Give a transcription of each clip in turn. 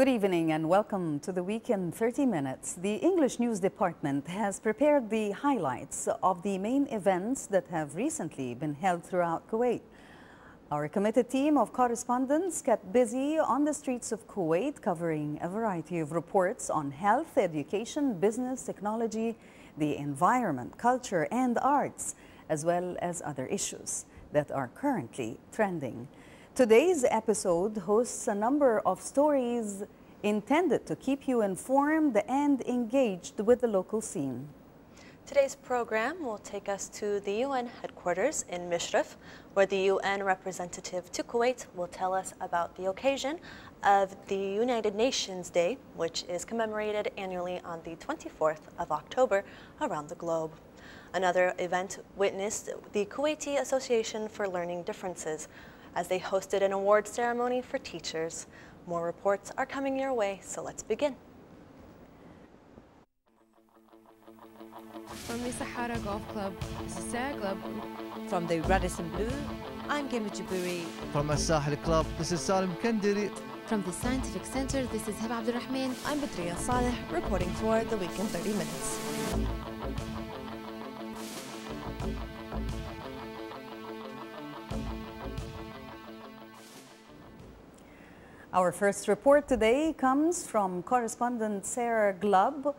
Good evening and welcome to the week in 30 minutes. The English News Department has prepared the highlights of the main events that have recently been held throughout Kuwait. Our committed team of correspondents kept busy on the streets of Kuwait covering a variety of reports on health, education, business, technology, the environment, culture and arts, as well as other issues that are currently trending. Today's episode hosts a number of stories intended to keep you informed and engaged with the local scene. Today's program will take us to the UN headquarters in Mishref, where the UN representative to Kuwait will tell us about the occasion of the United Nations Day, which is commemorated annually on the 24th of October around the globe. Another event witnessed the Kuwaiti Association for Learning Differences, as they hosted an award ceremony for teachers. More reports are coming your way, so let's begin. From the Sahara Golf Club, this is Sarah Glubb. From the Radisson Blu, I'm Gemma Jaburi. From the Sahel Club, this is Salim Kandiri. From the Scientific Center, this is Heba Abdurrahman. I'm Badria Saleh, reporting for The Week in 30 Minutes. Our first report today comes from correspondent Sarah Glubb,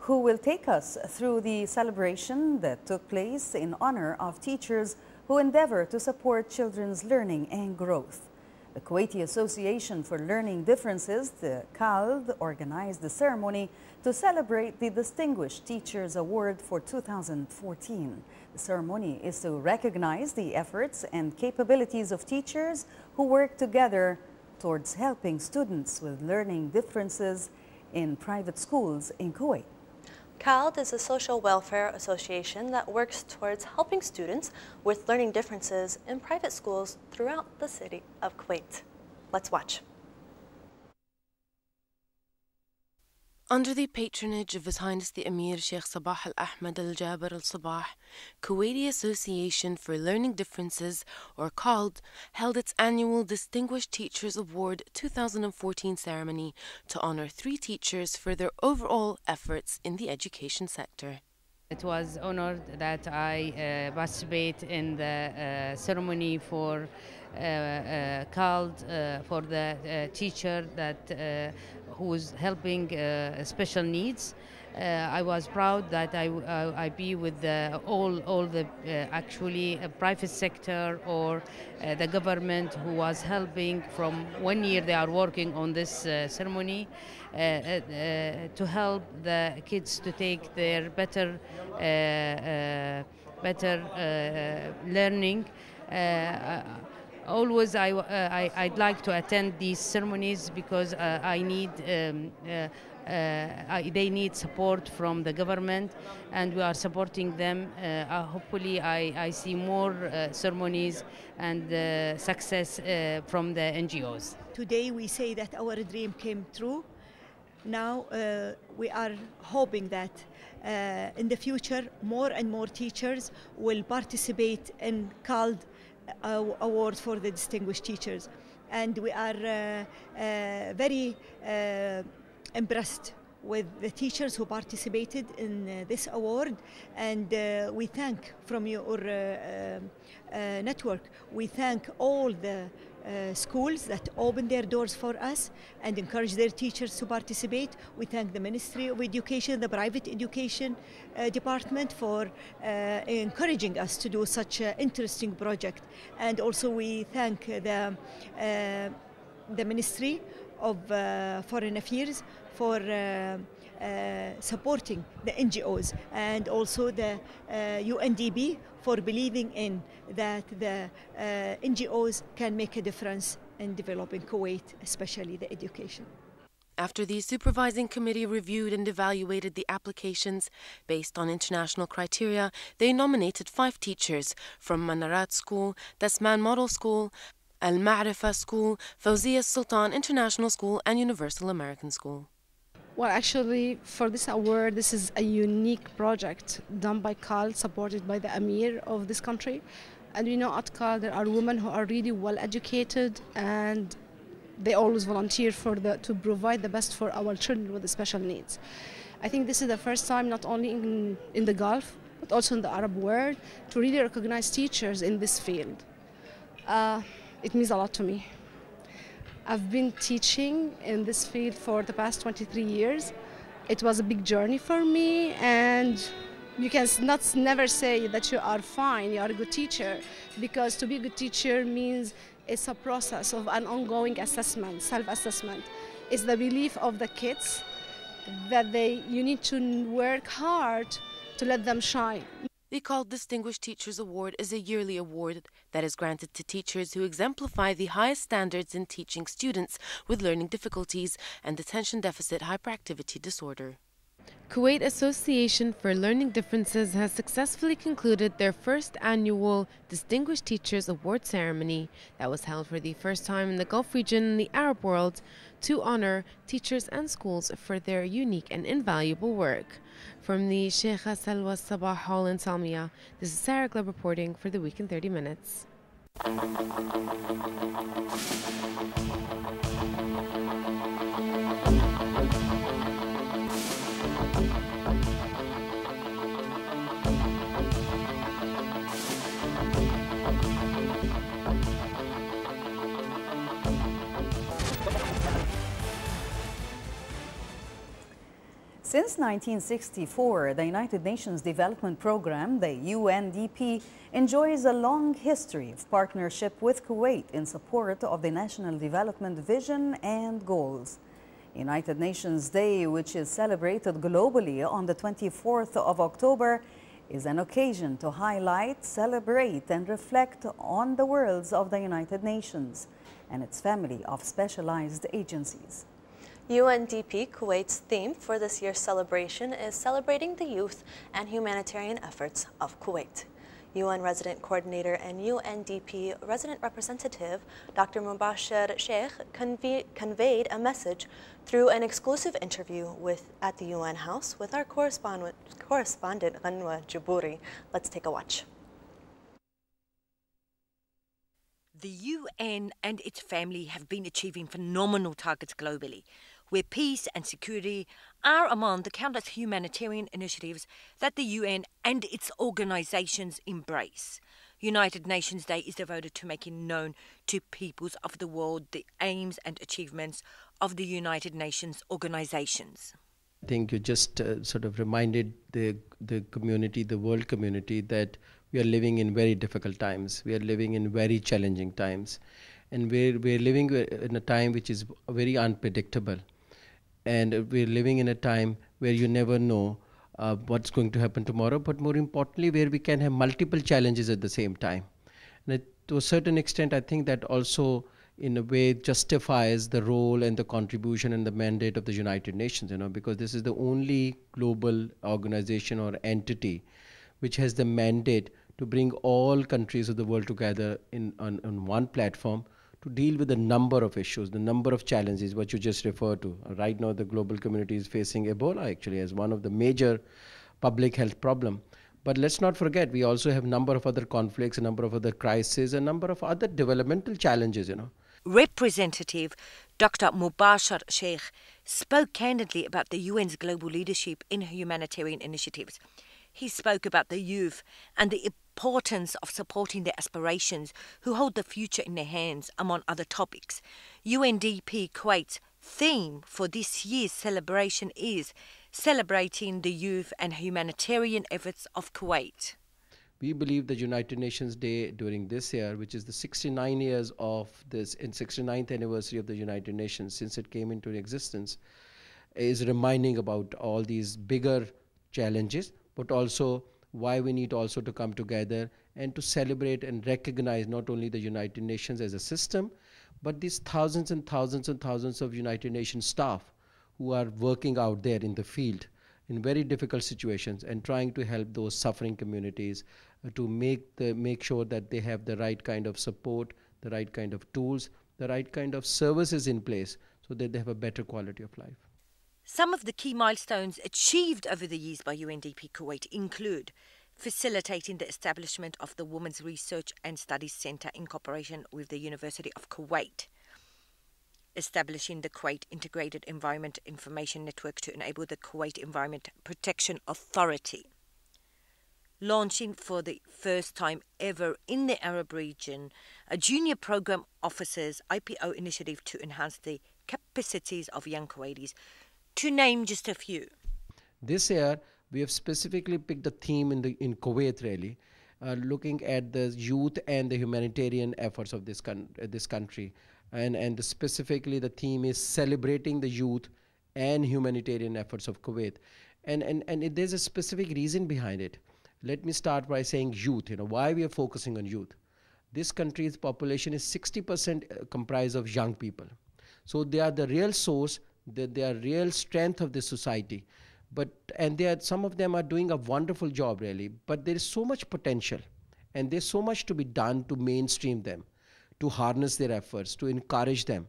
who will take us through the celebration that took place in honor of teachers who endeavor to support children's learning and growth. The Kuwaiti Association for Learning Differences, the KALD, organized the ceremony to celebrate the Distinguished Teachers Award for 2014. The ceremony is to recognize the efforts and capabilities of teachers who work together towards helping students with learning differences in private schools in Kuwait. KALD is a social welfare association that works towards helping students with learning differences in private schools throughout the city of Kuwait. Let's watch. Under the patronage of His Highness the Emir Sheikh Sabah Al Ahmed Al Jaber Al Sabah, Kuwaiti Association for Learning Differences, or KALD, held its annual Distinguished Teachers Award 2014 ceremony to honor three teachers for their overall efforts in the education sector. It was honored that I uh, participate in the uh, ceremony for uh, uh KALD uh, for the uh, teacher that who's helping special needs. I was proud that I, I, I be with the, all all the actually private sector or the government who was helping from one year they are working on this ceremony Uh, uh, uh, to help the kids to take their better better learning always I, uh, I, would like to attend these ceremonies because uh, I need um, uh, I, they need support from the government and we are supporting them. hopefully I, I see more ceremonies and success from the NGOs. Today we say that our dream came true. Now we are hoping that uh, in the future more and more teachers will participate in KALD award for the distinguished teachers. And we are uh, uh, very uh, impressed with the teachers who participated in uh, this award and uh, we thank from your uh, network we thank all the uh, schools that open their doors for us and encourage their teachers to participate. We thank the Ministry of Education, the private education uh, department for uh, encouraging us to do such an interesting project. And also we thank the, uh, the Ministry of uh, Foreign Affairs for uh, supporting the NGOs and also the UNDP uh, for believing in that the uh, NGOs can make a difference in developing Kuwait, especially the education. After the supervising committee reviewed and evaluated the applications based on international criteria, they nominated five teachers from Manarat School, Dasman Model School, Al Ma'rifa School, Fawzia Sultan International School, and Universal American School. Well, actually, for this award, this is a unique project done by KALD, supported by the Emir of this country. And we know at KALD there are women who are really well educated and they always volunteer for the, to provide the best for our children with special needs. I think this is the first time, not only in, in the Gulf, but also in the Arab world, to really recognize teachers in this field. Uh, it means a lot to me. I've been teaching in this field for the past 23 years. It was a big journey for me, and you can not never say that you are fine, you are a good teacher, because to be a good teacher means it's a process of an ongoing assessment, self-assessment. It's the belief of the kids that they you need to work hard to let them shine. The called Distinguished Teachers Award is a yearly award that is granted to teachers who exemplify the highest standards in teaching students with learning difficulties and attention deficit hyperactivity disorder. Kuwait Association for Learning Differences has successfully concluded their first annual Distinguished Teachers Award ceremony that was held for the first time in the Gulf region and the Arab world to honor teachers and schools for their unique and invaluable work. From the Sheikh Salwa Sabah Hall in Salmiya, this is Sarah Glubb reporting for the Week in 30 Minutes. Since 1964, the United Nations Development Programme, the UNDP, enjoys a long history of partnership with Kuwait in support of the national development vision and goals. United Nations Day, which is celebrated globally on the 24th of October, is an occasion to highlight, celebrate, and reflect on the worlds of the United Nations and its family of specialized agencies. UNDP Kuwait's theme for this year's celebration is celebrating the youth and humanitarian efforts of Kuwait. UN Resident Coordinator and UNDP Resident Representative Dr. Mubashir Sheikh conve conveyed a message through an exclusive interview with, at the UN House with our correspondent, correspondent Ghanwa. Let's take a watch. The UN and its family have been achieving phenomenal targets globally where peace and security are among the countless humanitarian initiatives that the UN and its organizations embrace. United Nations Day is devoted to making known to peoples of the world the aims and achievements of the United Nations organizations. I think you just uh, sort of reminded the the community, the world community, that we are living in very difficult times. We are living in very challenging times, and we're we're living in a time which is very unpredictable and we're living in a time where you never know uh, what's going to happen tomorrow, but more importantly, where we can have multiple challenges at the same time. And it, to a certain extent, I think that also, in a way, justifies the role and the contribution and the mandate of the United Nations, you know, because this is the only global organization or entity which has the mandate to bring all countries of the world together in on, on one platform to deal with the number of issues, the number of challenges, what you just referred to. Right now, the global community is facing Ebola actually as one of the major public health problem. But let's not forget, we also have a number of other conflicts, a number of other crises, a number of other developmental challenges, you know. Representative Dr. Mubashir Sheikh spoke candidly about the UN's global leadership in humanitarian initiatives. He spoke about the youth and the importance of supporting their aspirations who hold the future in their hands, among other topics. UNDP Kuwait's theme for this year's celebration is celebrating the youth and humanitarian efforts of Kuwait. We believe the United Nations Day during this year, which is the 69 years of this in 69th anniversary of the United Nations since it came into existence, is reminding about all these bigger challenges, but also why we need also to come together and to celebrate and recognize not only the United Nations as a system, but these thousands and thousands and thousands of United Nations staff who are working out there in the field in very difficult situations and trying to help those suffering communities uh, to make the make sure that they have the right kind of support, the right kind of tools, the right kind of services in place so that they have a better quality of life. Some of the key milestones achieved over the years by UNDP Kuwait include facilitating the establishment of the Women's Research and Studies Center in cooperation with the University of Kuwait, establishing the Kuwait Integrated Environment Information Network to enable the Kuwait Environment Protection Authority. Launching for the first time ever in the Arab region a junior program officers IPO initiative to enhance the capacities of young Kuwaitis, to name just a few. This year, we have specifically picked a theme in, the, in Kuwait, really, uh, looking at the youth and the humanitarian efforts of this, con- uh, this country. And, and specifically, the theme is celebrating the youth and humanitarian efforts of Kuwait. And, and, and it, there's a specific reason behind it. Let me start by saying youth, you know, why we are focusing on youth. This country's population is 60% uh, comprised of young people. So they are the real source, they, they are real strength of the society. But and they are some of them are doing a wonderful job really. But there is so much potential and there's so much to be done to mainstream them to harness their efforts to encourage them.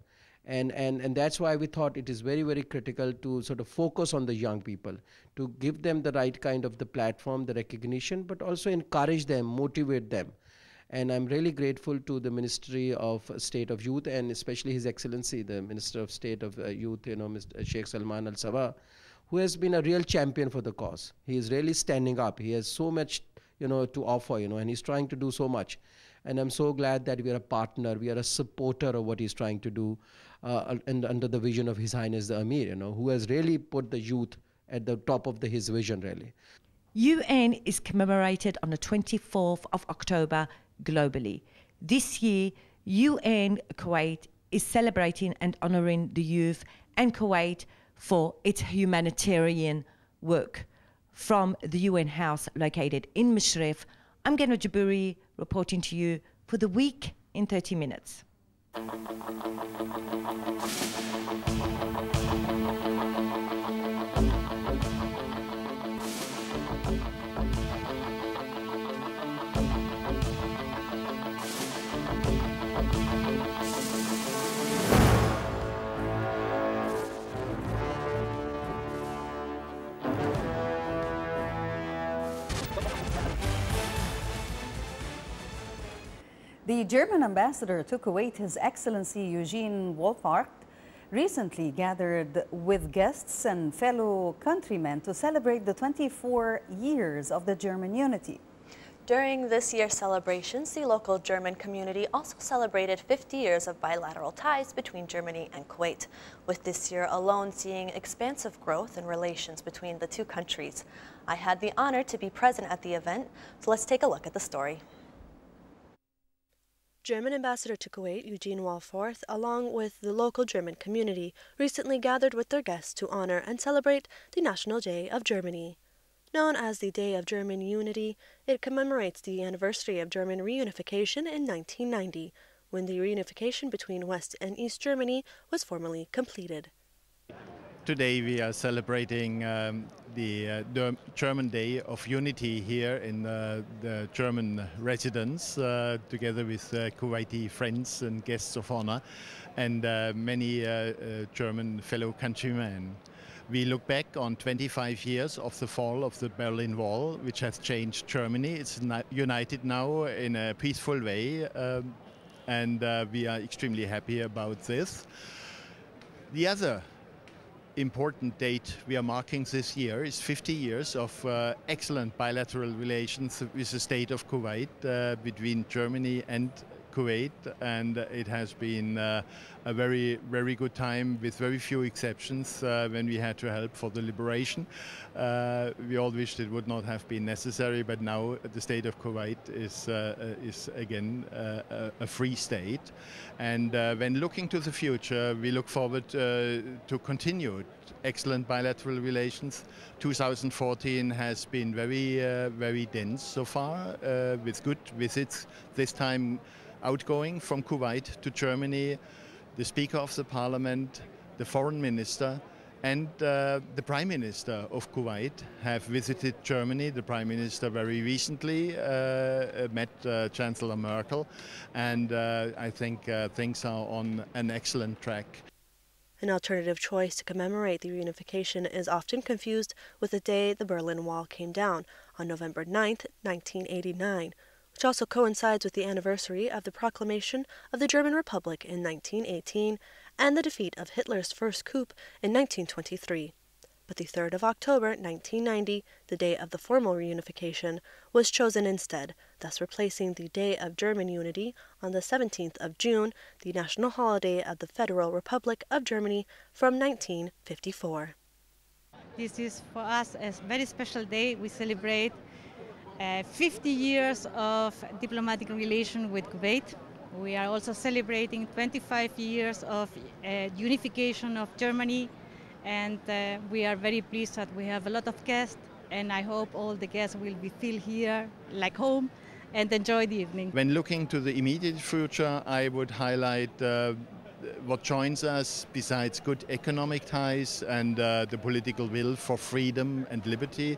And, and, and that's why we thought it is very very critical to sort of focus on the young people to give them the right kind of the platform the recognition but also encourage them motivate them and i'm really grateful to the ministry of state of youth and especially his excellency the minister of state of uh, youth you know mr sheikh salman al sabah who has been a real champion for the cause. He is really standing up. He has so much, you know, to offer, you know, and he's trying to do so much. And I'm so glad that we are a partner, we are a supporter of what he's trying to do, uh, and under the vision of His Highness the Amir, you know, who has really put the youth at the top of the, his vision, really. UN is commemorated on the 24th of October globally. This year, UN Kuwait is celebrating and honoring the youth and Kuwait for its humanitarian work. From the UN House located in Mishref, I'm Gena Jaburi reporting to you for the week in 30 minutes. The German ambassador to Kuwait, His Excellency Eugene Wollfarth, recently gathered with guests and fellow countrymen to celebrate the 24 years of the German unity. During this year's celebrations, the local German community also celebrated 50 years of bilateral ties between Germany and Kuwait, with this year alone seeing expansive growth in relations between the two countries. I had the honor to be present at the event, so let's take a look at the story. German ambassador to Kuwait, Eugene Wollfarth, along with the local German community, recently gathered with their guests to honor and celebrate the National Day of Germany. Known as the Day of German Unity, it commemorates the anniversary of German reunification in 1990, when the reunification between West and East Germany was formally completed. Today we are celebrating um, the, uh, German Day of Unity here in uh, the German residence, uh, together with uh, Kuwaiti friends and guests of honor, and uh, many uh, German fellow countrymen. We look back on 25 years of the fall of the Berlin Wall, which has changed Germany. It's united now in a peaceful way, um, and we are extremely happy about this. The other important date we are marking this year is 50 years of uh, excellent bilateral relations with the state of Kuwait uh, between Germany and Kuwait, and it has been uh, a very, very good time with very few exceptions uh, when we had to help for the liberation. Uh, we all wished it would not have been necessary, but now the state of Kuwait is, uh, uh, is again uh, a free state. And when looking to the future, we look forward to continued excellent bilateral relations. 2014 has been very, very dense so far with good visits. This time outgoing from Kuwait to Germany, the Speaker of the Parliament, the Foreign Minister, and uh, the Prime Minister of Kuwait have visited Germany. The Prime Minister very recently uh, uh met uh, Chancellor Merkel, and uh, I think uh, things are on an excellent track. An alternative choice to commemorate the reunification is often confused with the day the Berlin Wall came down on November 9, 1989 which also coincides with the anniversary of the proclamation of the German Republic in 1918 and the defeat of Hitler's first coup in 1923. But the 3rd of October 1990, the day of the formal reunification, was chosen instead, thus replacing the Day of German Unity on the 17th of June, the national holiday of the Federal Republic of Germany from 1954. This is for us a very special day. We celebrate uh, 50 years of diplomatic relation with Kuwait. We are also celebrating 25 years of uh, unification of Germany and uh, we are very pleased that we have a lot of guests and I hope all the guests will be feel here like home and enjoy the evening. When looking to the immediate future, I would highlight uh, what joins us besides good economic ties and uh, the political will for freedom and liberty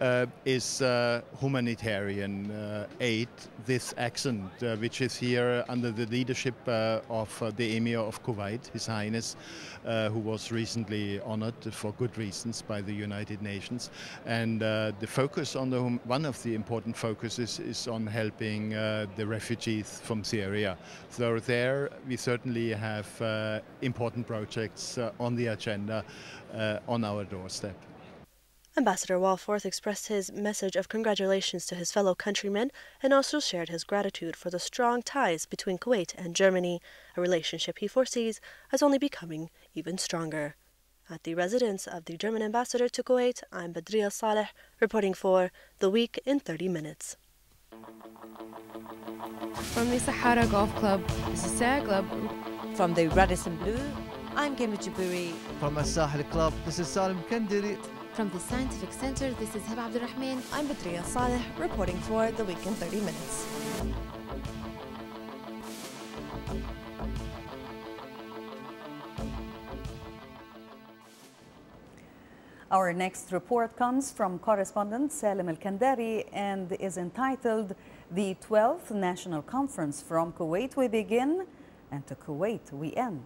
uh, is uh, humanitarian uh, aid, this accent, uh, which is here under the leadership uh, of uh, the Emir of Kuwait, His Highness, who was recently honored for good reasons by the United Nations. And the focus on the one of the important focuses is on helping the refugees from Syria. So there we certainly have important projects on the agenda on our doorstep. Ambassador Wollfarth expressed his message of congratulations to his fellow countrymen and also shared his gratitude for the strong ties between Kuwait and Germany, a relationship he foresees as only becoming even stronger. At the residence of the German ambassador to Kuwait, I'm Badria Saleh, reporting for The Week in 30 Minutes. From the Sahara Golf Club, this is Sarah Glubb. From the Radisson Blu, I'm Gemma Jaburi. From Al Sahel Club, this is Salim Kandiri. From the Scientific Center, this is Heba Abdurrahman. I'm Badria Saleh, reporting for The Week in 30 Minutes. Our next report comes from correspondent Salim Al-Kandari and is entitled The 12th National Conference From Kuwait We Begin and to Kuwait We End.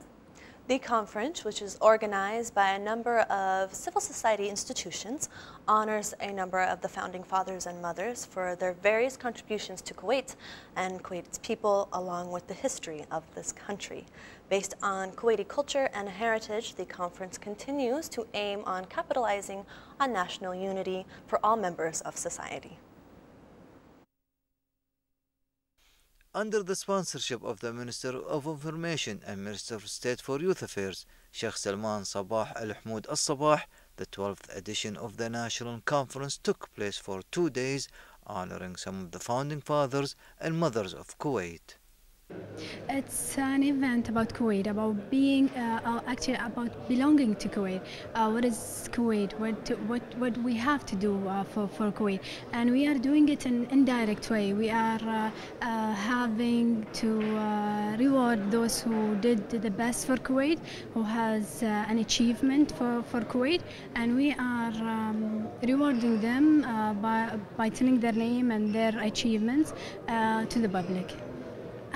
The conference, which is organized by a number of civil society institutions, honors a number of the founding fathers and mothers for their various contributions to Kuwait and Kuwait's people, along with the history of this country. Based on Kuwaiti culture and heritage, the conference continues to aim on capitalizing on national unity for all members of society. Under the sponsorship of the Minister of Information and Minister of State for Youth Affairs, Sheikh Salman Sabah Al Hamoud Al Sabah, the 12th edition of the National Conference took place for two days, honoring some of the founding fathers and mothers of Kuwait. It's an event about Kuwait, about being, uh, uh, actually about belonging to Kuwait. Uh, what is Kuwait? What to, what what we have to do uh, for for Kuwait, and we are doing it in indirect way. We are uh, uh, having to reward those who did the best for Kuwait, who has an achievement for for Kuwait, and we are um, rewarding them by by telling their name and their achievements to the public.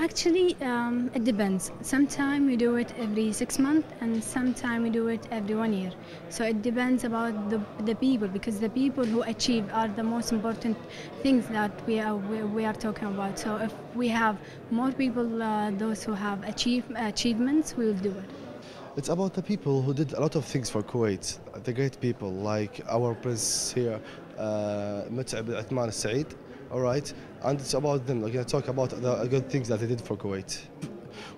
Actually, um, it depends. Sometimes we do it every six months, and sometimes we do it every one year. So it depends about the, the people, because the people who achieve are the most important things that we are we, we are talking about. So if we have more people, uh, those who have achieve, achievements, we will do it. It's about the people who did a lot of things for Kuwait, the great people like our prince here, uh, Mut'ab Atman Said, all right? And it's about them. Like, I talk about the uh, good things that they did for Kuwait.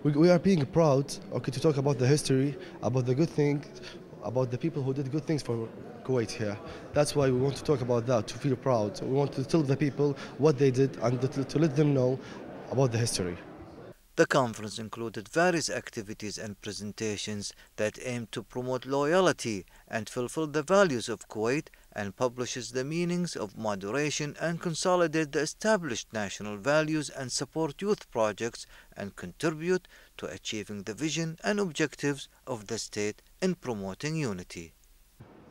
We, we are being proud, okay, to talk about the history, about the good things, about the people who did good things for Kuwait here. That's why we want to talk about that, to feel proud. We want to tell the people what they did and to, to let them know about the history. The conference included various activities and presentations that aim to promote loyalty and fulfill the values of Kuwait and publishes the meanings of moderation and consolidate the established national values and support youth projects and contribute to achieving the vision and objectives of the state in promoting unity.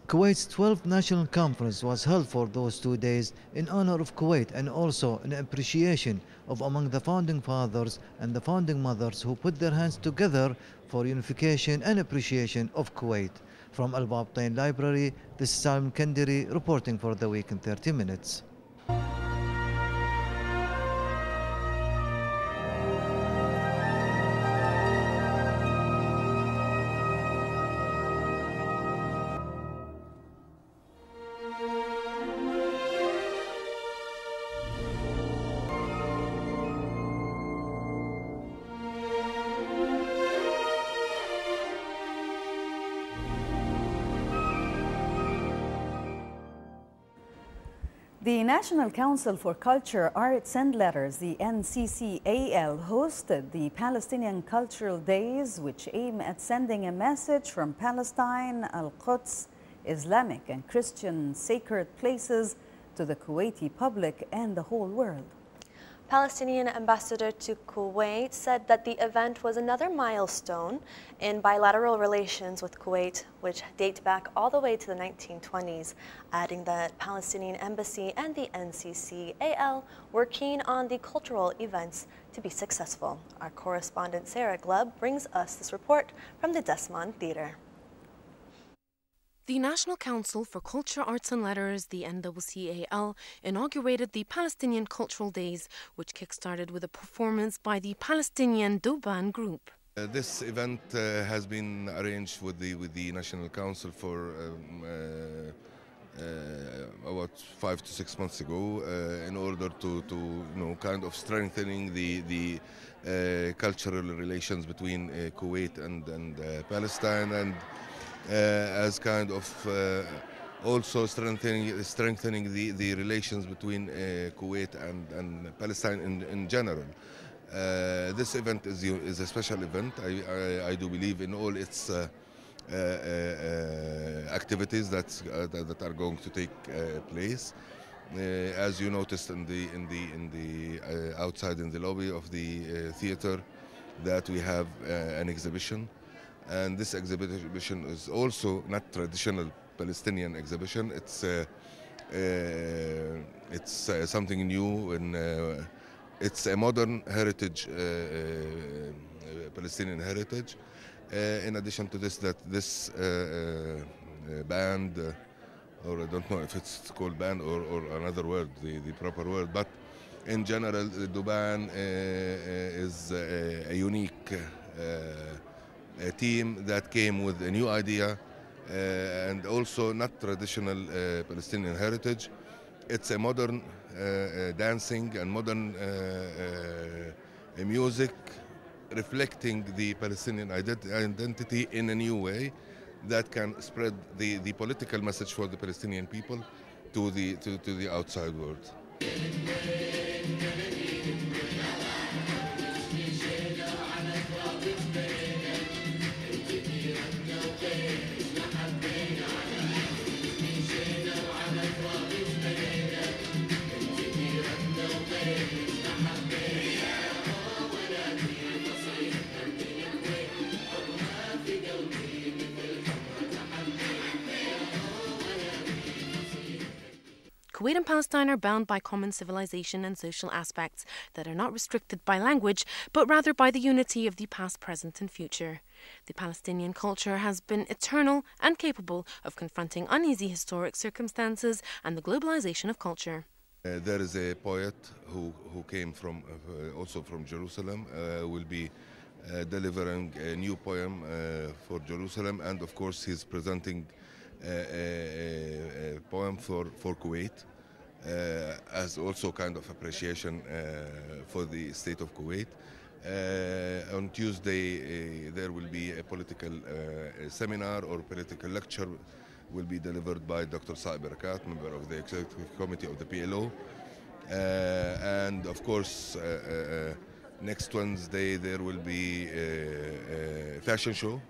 Kuwait's 12th National Conference was held for those two days in honor of Kuwait and also in appreciation of among the founding fathers and the founding mothers who put their hands together for unification and appreciation of Kuwait. From Al Babtain Library, this is Salim Kandiri reporting for the week in 30 minutes. National Council for Culture, Arts and Letters, the NCCAL, hosted the Palestinian Cultural Days, which aim at sending a message from Palestine, Al-Quds, Islamic and Christian sacred places to the Kuwaiti public and the whole world. Palestinian ambassador to Kuwait said that the event was another milestone in bilateral relations with Kuwait, which date back all the way to the 1920s, adding that Palestinian embassy and the NCCAL were keen on the cultural events to be successful. Our correspondent Sarah Glubb brings us this report from the Desmond Theater. The National Council for Culture, Arts and Letters, the NCCAL, inaugurated the Palestinian Cultural Days, which kickstarted with a performance by the Palestinian Duban Group. Uh, this event uh, has been arranged with the with the National Council for um, uh, uh about five to six months ago, uh, in order to, to you know kind of strengthening the the uh, cultural relations between Kuwait and and Palestine and. Uh, as kind of uh, also strengthening strengthening the, the relations between uh, Kuwait and, and Palestine in, in general. Uh, this event is, is a special event. I, I, I do believe in all its uh, uh, activities that, that, are going to take place. as you noticed in the in the in the outside in the lobby of the theater, that we have an exhibition and this exhibition is also not traditional Palestinian exhibition. It's uh, uh, it's uh, something new and uh, it's a modern heritage, uh, uh, Palestinian heritage. in addition to this, that this band, or I don't know if it's called band or, or another word, the, the proper word, but in general, Duban is a unique a team that came with a new idea uh, and also not traditional uh, Palestinian heritage. It's a modern uh, dancing and modern music reflecting the Palestinian identity in a new way that can spread the, the political message for the Palestinian people to the, to, to the outside world. Kuwait and Palestine are bound by common civilization and social aspects that are not restricted by language, but rather by the unity of the past, present, and future. The Palestinian culture has been eternal and capable of confronting uneasy historic circumstances and the globalization of culture. Uh, there is a poet who, who came from uh, also from Jerusalem, uh, will be uh, delivering a new poem uh, for Jerusalem, and of course he's presenting uh, a, a, poem for, for Kuwait. Uh, as also kind of appreciation uh, for the state of Kuwait. Uh, on Tuesday, there will be a political seminar or political lecture will be delivered by Dr. Saeb Erekat, member of the executive committee of the PLO. and of course, next Wednesday there will be a fashion show,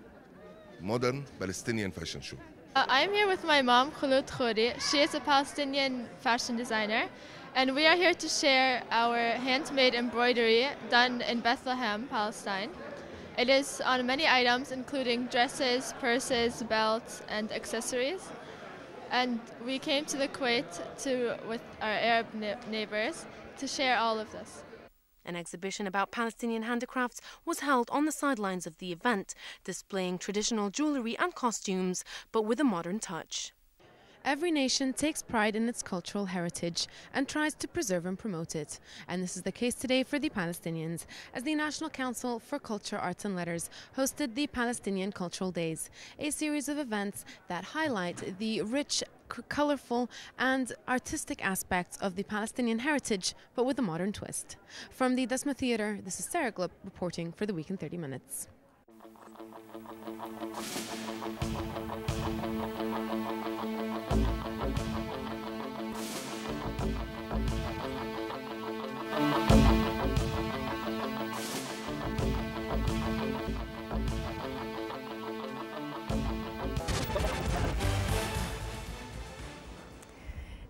modern Palestinian fashion show. Uh, I'm here with my mom, Khulud Khouri. She is a Palestinian fashion designer, and we are here to share our handmade embroidery done in Bethlehem, Palestine. It is on many items, including dresses, purses, belts, and accessories. And we came to the Kuwait to, with our Arab neighbors to share all of this. An exhibition about Palestinian handicrafts was held on the sidelines of the event, displaying traditional jewellery and costumes, but with a modern touch. Every nation takes pride in its cultural heritage and tries to preserve and promote it. And this is the case today for the Palestinians, as the National Council for Culture, Arts and Letters hosted the Palestinian Cultural Days, a series of events that highlight the rich colorful and artistic aspects of the Palestinian heritage, but with a modern twist. From the Dasma Theatre, this is Sarah Glubb reporting for the Week in 30 Minutes.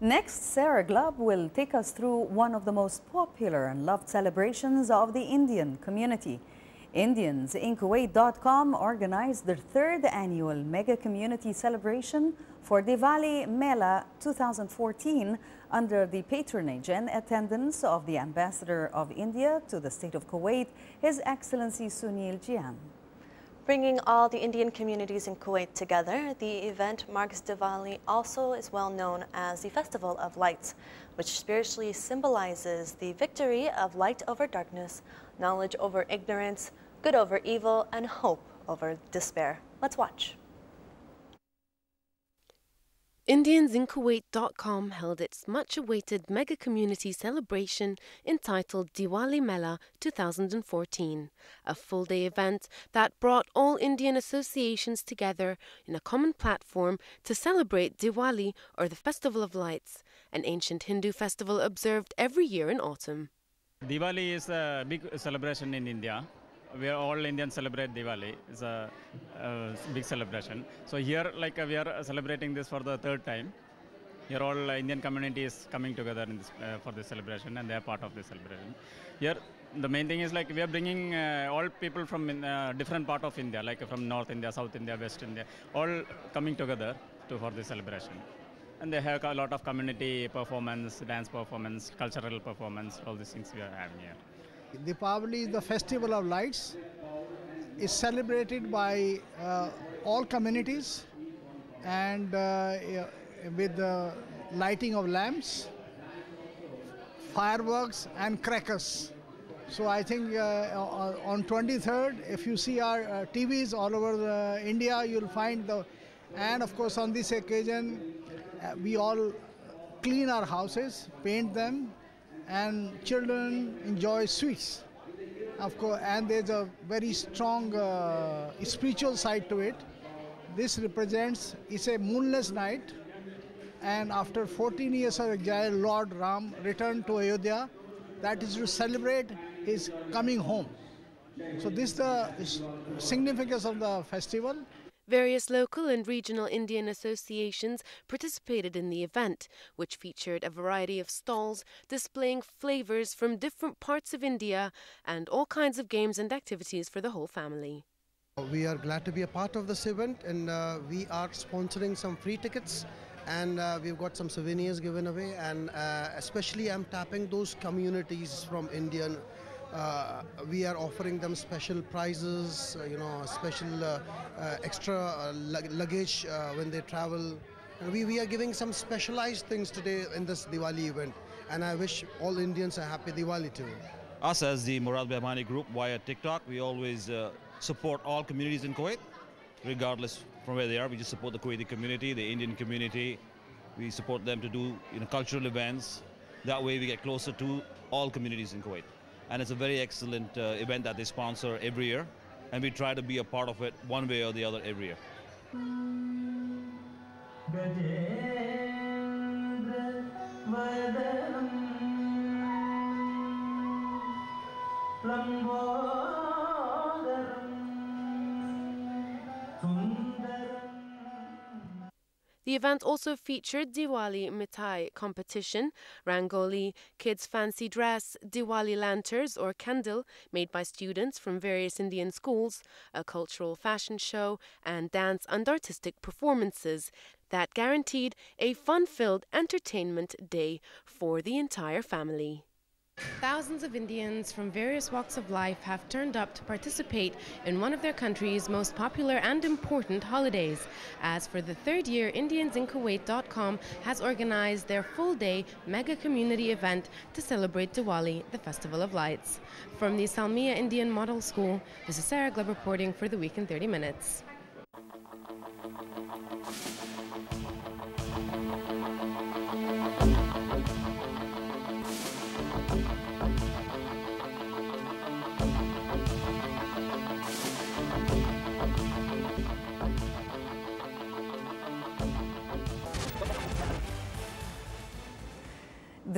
Next, Sarah Glubb will take us through one of the most popular and loved celebrations of the Indian community. Indians in Kuwait.com organized their third annual mega community celebration for Diwali Mela 2014 under the patronage and attendance of the Ambassador of India to the State of Kuwait, His Excellency Sunil Jain. Bringing all the Indian communities in Kuwait together, the event marks Diwali also is well known as the Festival of Lights, which spiritually symbolizes the victory of light over darkness, knowledge over ignorance, good over evil, and hope over despair. Let's watch. IndiansInKuwait.com held its much awaited mega community celebration entitled Diwali Mela 2014, a full day event that brought all Indian associations together in a common platform to celebrate Diwali or the Festival of Lights, an ancient Hindu festival observed every year in autumn. Diwali is a big celebration in India we all Indians celebrate Diwali. It's a, a big celebration. So here, like uh, we are celebrating this for the third time. Here, all uh, Indian community is coming together this, uh, for this celebration, and they are part of this celebration. Here, the main thing is like we are bringing uh, all people from uh, different part of India, like from North India, South India, West India, all coming together to for this celebration. And they have a lot of community performance, dance performance, cultural performance, all these things we are having here. Deepavali is the festival of lights. It's celebrated by uh, all communities and uh, with the lighting of lamps, fireworks and crackers. So I think uh, on 23rd, if you see our uh, TVs all over uh, India, you'll find the, and of course on this occasion, uh, we all clean our houses, paint them, and children enjoy sweets. Of course, and there's a very strong uh, spiritual side to it. This represents it's a moonless night, and after 14 years of exile, Lord Ram returned to Ayodhya. That is to celebrate his coming home. So this is the significance of the festival. Various local and regional Indian associations participated in the event, which featured a variety of stalls displaying flavors from different parts of India and all kinds of games and activities for the whole family. We are glad to be a part of this event and uh, we are sponsoring some free tickets and uh, we've got some souvenirs given away and uh, especially I'm tapping those communities from Indian uh, we are offering them special prizes, uh, you know, special uh, uh extra luggage when they travel. And we, we are giving some specialized things today in this Diwali event. And I wish all Indians a happy Diwali too. Us as the Murad Behbani group via TikTok, we always support all communities in Kuwait, regardless from where they are. We just support the Kuwaiti community, the Indian community. We support them to do you know, cultural events. That way we get closer to all communities in Kuwait and it's a very excellent uh, event that they sponsor every year and we try to be a part of it one way or the other every year. The event also featured Diwali Mithai competition, Rangoli, kids' fancy dress, Diwali lanterns or candle made by students from various Indian schools, a cultural fashion show, and dance and artistic performances that guaranteed a fun filled entertainment day for the entire family. Thousands of Indians from various walks of life have turned up to participate in one of their country's most popular and important holidays. As for the third year, IndiansInKuwait.com has organized their full day mega community event to celebrate Diwali, the Festival of Lights. From the Salmiya Indian Model School, this is Sarah Glubb reporting for the Week in 30 Minutes.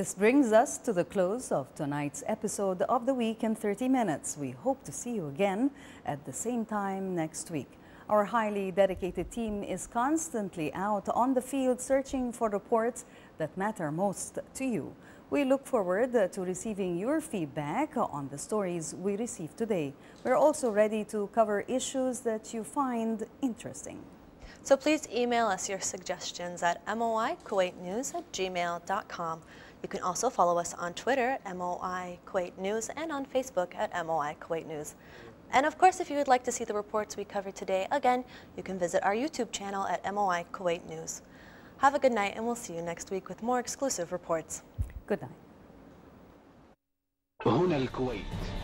This brings us to the close of tonight's episode of The Week in 30 Minutes. We hope to see you again at the same time next week. Our highly dedicated team is constantly out on the field searching for reports that matter most to you. We look forward to receiving your feedback on the stories we received today. We're also ready to cover issues that you find interesting. So please email us your suggestions at moikuwaitnews at gmail.com. You can also follow us on Twitter, MOI Kuwait News, and on Facebook at MOI Kuwait News. And of course, if you would like to see the reports we covered today, again, you can visit our YouTube channel at MOI Kuwait News. Have a good night, and we'll see you next week with more exclusive reports. Good night. هنا الكويت